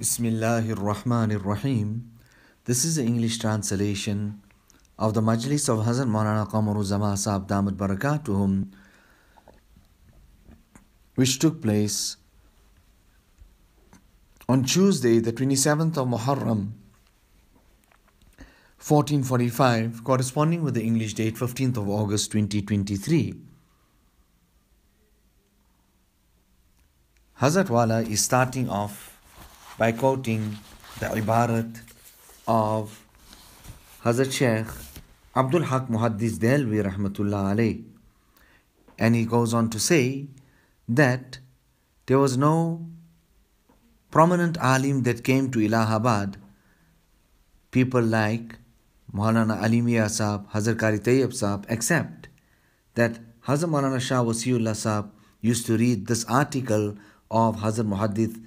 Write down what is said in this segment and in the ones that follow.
Bismillahir Rahmanir Rahim. This is the English translation of the Majlis of Hazrat Maulana Qamaruzzaman Sahib Damat Barakatuhum, which took place on Tuesday, the 27th of Muharram, 1445, corresponding with the English date 15th of August 2023. Hazrat Wala is starting off by quoting the ibarat of Hazrat Sheikh Abdul Haq Muhaddis Dehlvi Rahmatullah alayh. And he goes on to say that there was no prominent alim that came to Allahabad, people like Maulana Ali Saab, Hazrat Qari Tayyab Saab, except that Hazrat Maulana Shah Wasiullah Saab used to read this article of Hazrat Muhaddith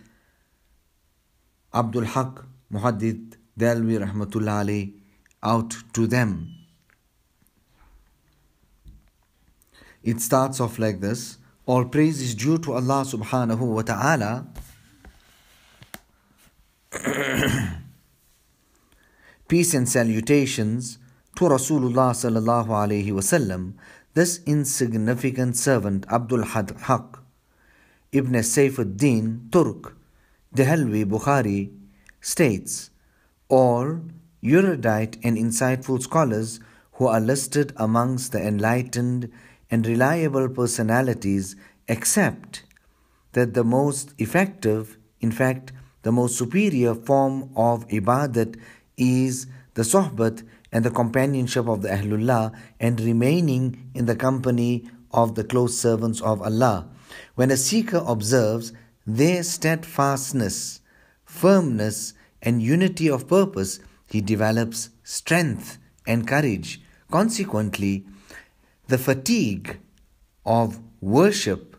Abdul Haq Muhaddith Dehlvi Rahmatullah Ali out to them. It starts off like this All praise is due to Allah subhanahu wa ta'ala. Peace and salutations to Rasulullah sallallahu alayhi wasallam. This insignificant servant Abdul Haq Ibn Saifuddin Turk Dehlvi Bukhari states all erudite and insightful scholars who are listed amongst the enlightened and reliable personalities accept that the most effective, in fact, the most superior form of ibadat is the sohbat and the companionship of the Ahlullah and remaining in the company of the close servants of Allah. When a seeker observes their steadfastness, firmness, and unity of purpose, he develops strength and courage. Consequently, the fatigue of worship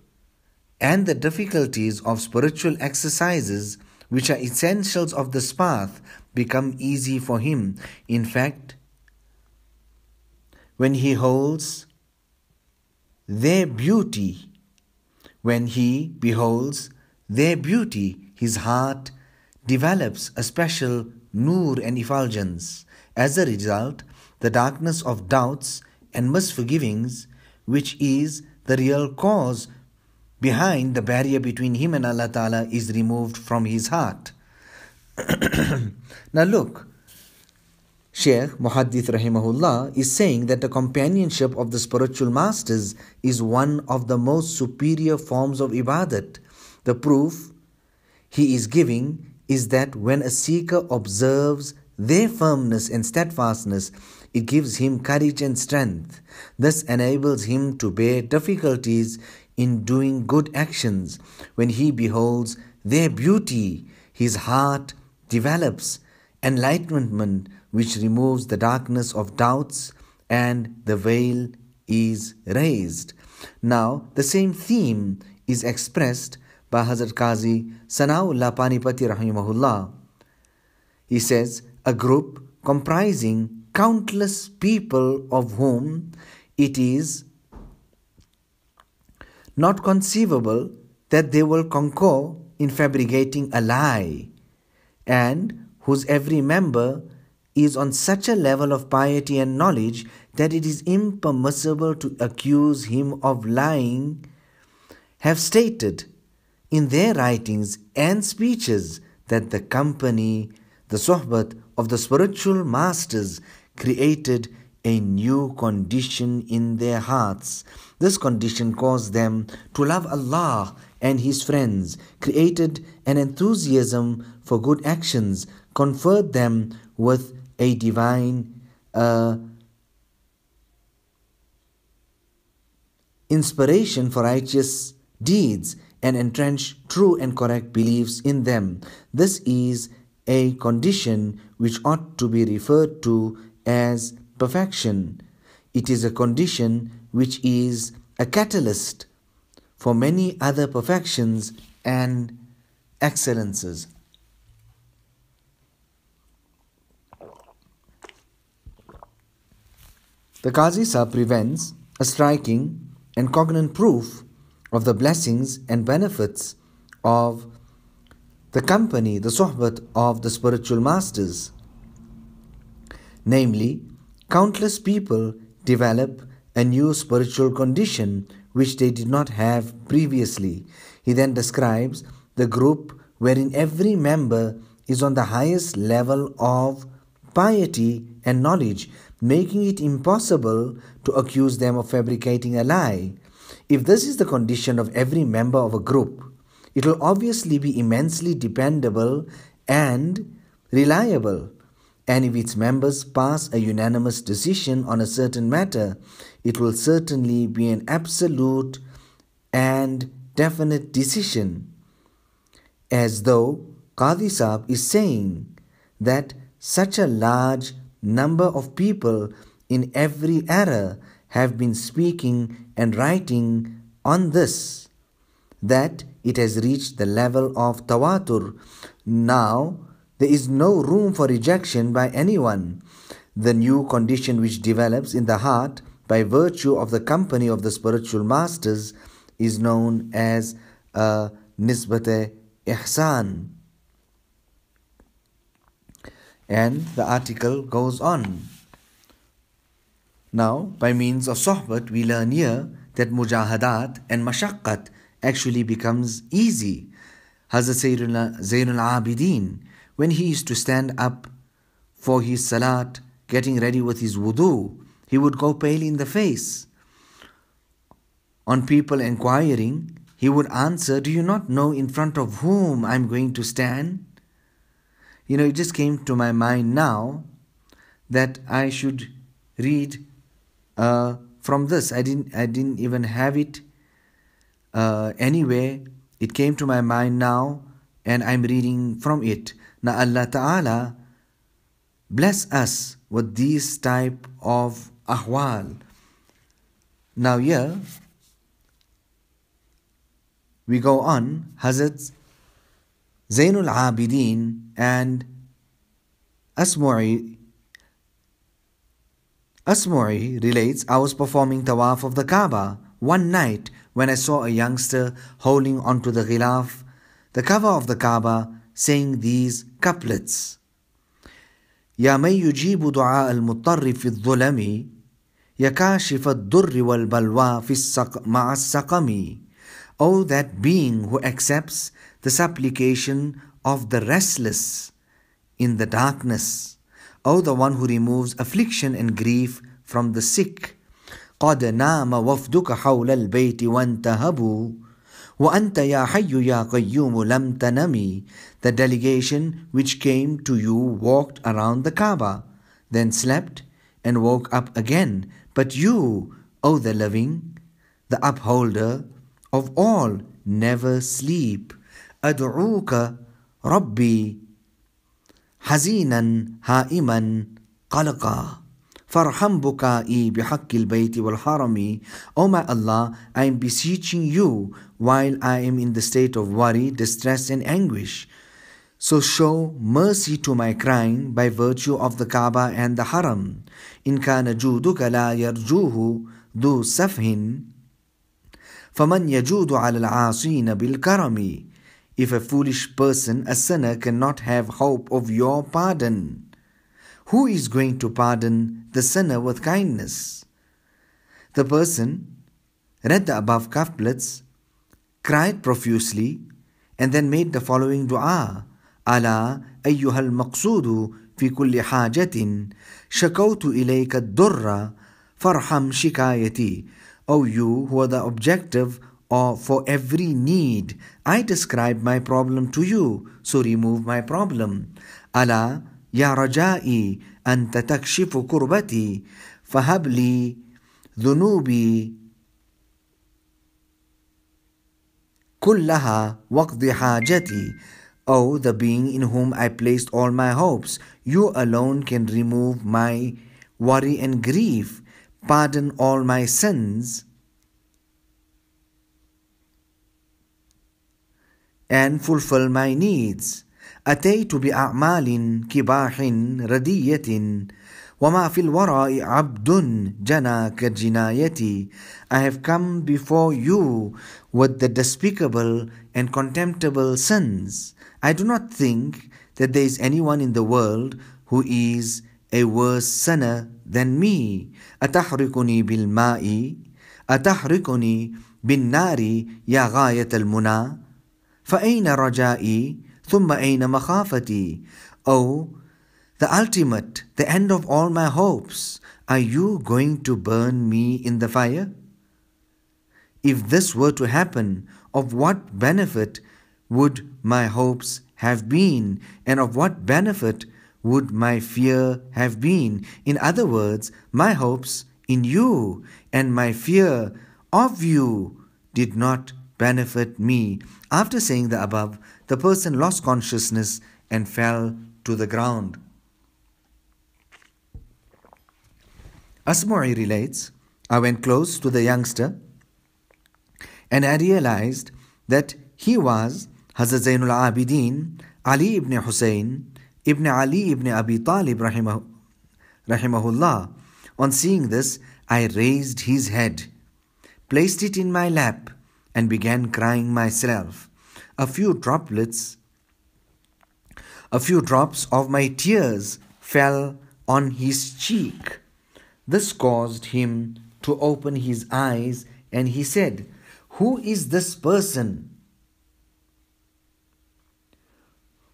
and the difficulties of spiritual exercises, which are essentials of this path, become easy for him. In fact, when he holds their beauty, when he beholds their beauty, his heart develops a special nur and effulgence. As a result, the darkness of doubts and misforgivings, which is the real cause behind the barrier between him and Allah Ta'ala, is removed from his heart. now, look, Sheikh Muhaddith Rahimahullah is saying that the companionship of the spiritual masters is one of the most superior forms of ibadat. The proof he is giving is that when a seeker observes their firmness and steadfastness, it gives him courage and strength. This enables him to bear difficulties in doing good actions. When he beholds their beauty, his heart develops enlightenment which removes the darkness of doubts and the veil is raised. Now, the same theme is expressed by Hazrat Qazi Sanaullah Panipati Rahimahullah. He says, a group comprising countless people of whom it is not conceivable that they will concur in fabricating a lie, and whose every member is on such a level of piety and knowledge that it is impermissible to accuse him of lying, have stated in their writings and speeches that the company, the sohbat of the spiritual masters created a new condition in their hearts. This condition caused them to love Allah and His friends, created an enthusiasm for good actions, conferred them with a divine uh, inspiration for righteous deeds, and entrench true and correct beliefs in them. This is a condition which ought to be referred to as perfection. It is a condition which is a catalyst for many other perfections and excellences. The Qazi prevents a striking and cognate proof of the blessings and benefits of the company, the sohbat of the spiritual masters. Namely, countless people develop a new spiritual condition which they did not have previously. He then describes the group wherein every member is on the highest level of piety and knowledge, making it impossible to accuse them of fabricating a lie. If this is the condition of every member of a group, it will obviously be immensely dependable and reliable. And if its members pass a unanimous decision on a certain matter, it will certainly be an absolute and definite decision. As though Qadi Saab is saying that such a large number of people in every era have been speaking and writing on this, that it has reached the level of tawatur. Now, there is no room for rejection by anyone. The new condition which develops in the heart by virtue of the company of the spiritual masters is known as a nisbat ihsan. And the article goes on. Now, by means of sohbat, we learn here that mujahadat and mashaqqat actually becomes easy. Hazrat Zainul Abidin, when he used to stand up for his salat, getting ready with his wudu, he would go pale in the face. On people inquiring, he would answer, Do you not know in front of whom I'm going to stand? You know, it just came to my mind now that I should read uh, from this. I didn't, I didn't even have it uh, anyway. It came to my mind now, and I'm reading from it. Now Allah Ta'ala bless us with these type of ahwal. Now here we go on. Hazrat Zainul Abidin and Asmu'i Asmu'i relates, I was performing tawaf of the Kaaba one night when I saw a youngster holding onto the ghilaf, the cover of the Kaaba, saying these couplets. يا من يجيب دعاء المضطر في الظلم يا كاشف الضر والبلوى في السق مع السقم O that being who accepts the supplication of the restless in the darkness. O the one who removes affliction and grief from the sick. قد نام وفدك حول البيت وانتهبوا وأنت يا حي يا قيوم لم تنمي The delegation which came to you walked around the Kaaba, then slept and woke up again. But you, O the living, the upholder of all, never sleep. أدعوك ربي حزينا هائما قلقا فارحم بكائي بحق البيت والحرم O my Allah, I am beseeching you while I am in the state of worry, distress and anguish. So show mercy to my crying by virtue of the Kaaba and the Haram. إن كان جودك لا يرجوه ذو سفه فمن يجود على العاصين بالكرم if a foolish person, a sinner, cannot have hope of your pardon, who is going to pardon the sinner with kindness? The person read the above couplets, cried profusely, and then made the following dua ألا أيها المقصود في كل حاجة شكوت إليك الضر فارحم شكايتي O you who are the objective or for every need. I describe my problem to you, so remove my problem. Allah, Ya Rajai, Anta takshifu kurbati, fahabli Dunubi, kullaha waqdi hajati. The being in whom I placed all my hopes, you alone can remove my worry and grief, pardon all my sins. and fulfill my needs. أتيت بأعمال كباح ردية وَمَا فِي الْوَرَاءِ عَبْدٌ جَنَا كَجِنَايَتِي I have come before you with the despicable and contemptible sins. I do not think that there is anyone in the world who is a worse sinner than me. أتحرقني بالماء أتحرقني بالنار يا غاية المنى فأين رجائي ثم أين مخافتي Oh, the ultimate, the end of all my hopes, are you going to burn me in the fire? If this were to happen, of what benefit would my hopes have been, and of what benefit would my fear have been? In other words, my hopes in you and my fear of you did not benefit me. After saying the above, the person lost consciousness and fell to the ground. Asma'i relates, I went close to the youngster and I realized that he was Hazrat Zainul Abidin Ali ibn Hussein ibn Ali ibn Abi Talib rahimah, rahimahullah. On seeing this, I raised his head, placed it in my lap, and began crying myself. A few droplets, a few drops of my tears fell on his cheek. This caused him to open his eyes, and he said, Who is this person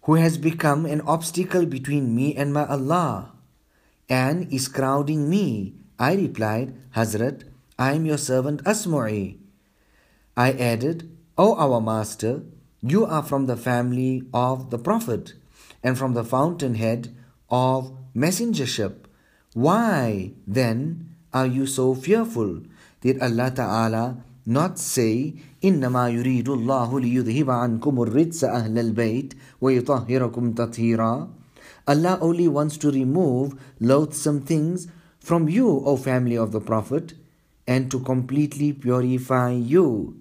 who has become an obstacle between me and my Allah and is crowding me? I replied, Hazrat, I am your servant Asma'i. I added, O our master, you are from the family of the Prophet and from the fountainhead of messengership. Why then are you so fearful? Did Allah Ta'ala not say, إنما يريد الله ليذهب عنكم الرجس أهل البيت ويطهركم تطهيرا Allah only wants to remove loathsome things from you, O family of the Prophet, and to completely purify you.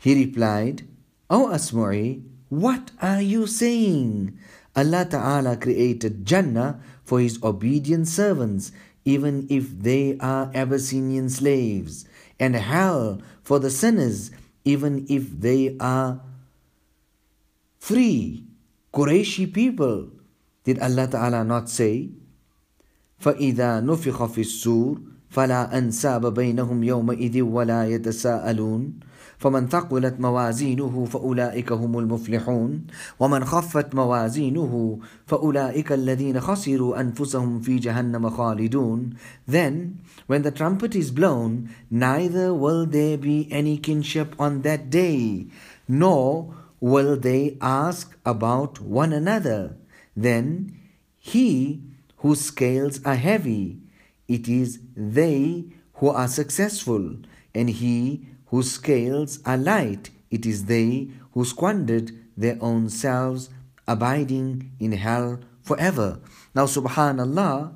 He replied, O Asma'i, what are you saying? Allah Ta'ala created Jannah for His obedient servants, even if they are Abyssinian slaves, and hell for the sinners, even if they are free, Qurayshi people. Did Allah Ta'ala not say, فإذا نفخ في السور فلا أنساب بينهم يومئذ ولا يتساءلون فمن ثقلت موازينه فأولئك هم المفلحون ومن خفت موازينه فأولئك الذين خسروا أنفسهم في جهنم خالدون Then when the trumpet is blown neither will there be any kinship on that day nor will they ask about one another then he whose scales are heavy it is they who are successful and he whose scales are light, it is they who squandered their own selves, abiding in hell forever. Now, subhanallah,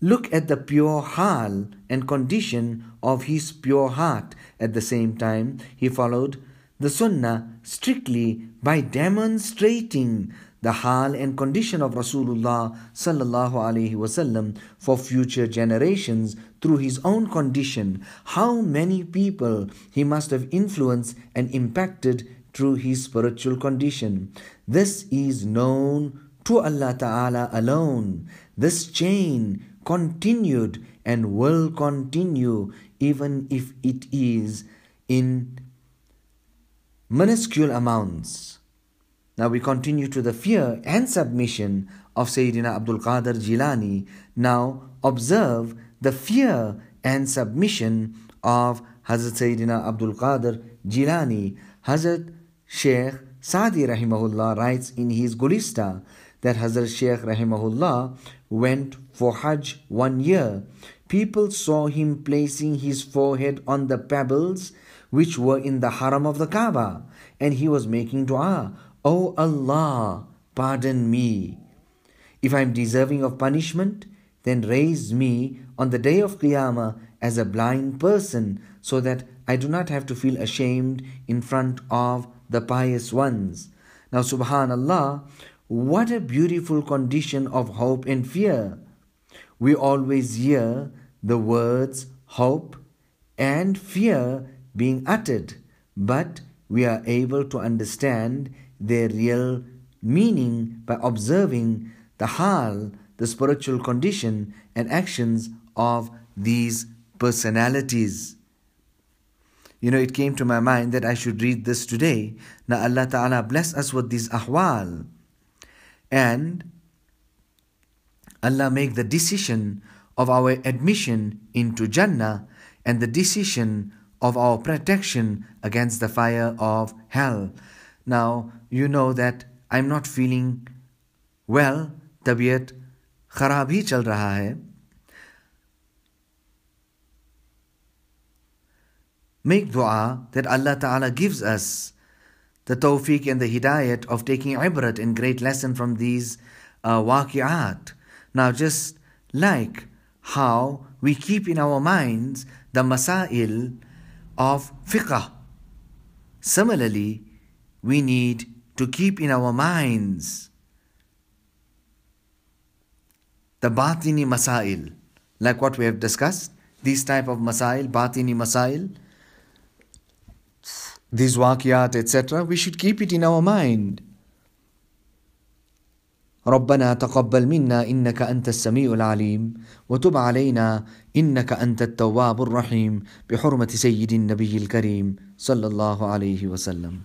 look at the pure hal and condition of his pure heart. At the same time, he followed the sunnah strictly by demonstrating the hal and condition of Rasulullah sallallahu alaihi wasallam for future generations through his own condition. How many people he must have influenced and impacted through his spiritual condition. This is known to Allah Ta'ala alone. This chain continued and will continue even if it is in minuscule amounts. Now we continue to the fear and submission of Sayyidina Abdul Qadir Jilani. Now observe the fear and submission of Hazrat Sayyidina Abdul Qadir Jilani. Hazrat Sheikh Sadi Rahimahullah writes in his Gulistan that Hazrat Sheikh Rahimahullah went for Hajj one year. People saw him placing his forehead on the pebbles which were in the haram of the Kaaba and he was making dua O Allah, pardon me. If I am deserving of punishment, then raise me on the day of Qiyamah as a blind person so that I do not have to feel ashamed in front of the pious ones. Now, subhanallah, what a beautiful condition of hope and fear. we always hear the words hope and fear being uttered, but we are able to understand their real meaning by observing the hal, the spiritual condition and actions of these personalities. You know, it came to my mind that I should read this today. Now Allah Ta'ala bless us with these ahwal. And Allah make the decision of our admission into Jannah and the decision of our protection against the fire of hell. Now, you know that I'm not feeling well, तबीयत खराब ही चल रहा है Make dua that Allah Ta'ala gives us the tawfiq and the hidayat of taking ibrat and great lesson from these uh, waqi'at. Now just like how we keep in our minds the masail of fiqh. Similarly, we need to keep in our minds the batini masail, like what we have discussed, these type of masail, batini masail, these waqiyat, etc., we should keep it in our mind. ربنا تقبل منا انك انت السميع العليم وتب علينا انك انت التواب الرحيم بحرمه سيد النبي الكريم صلى الله عليه وسلم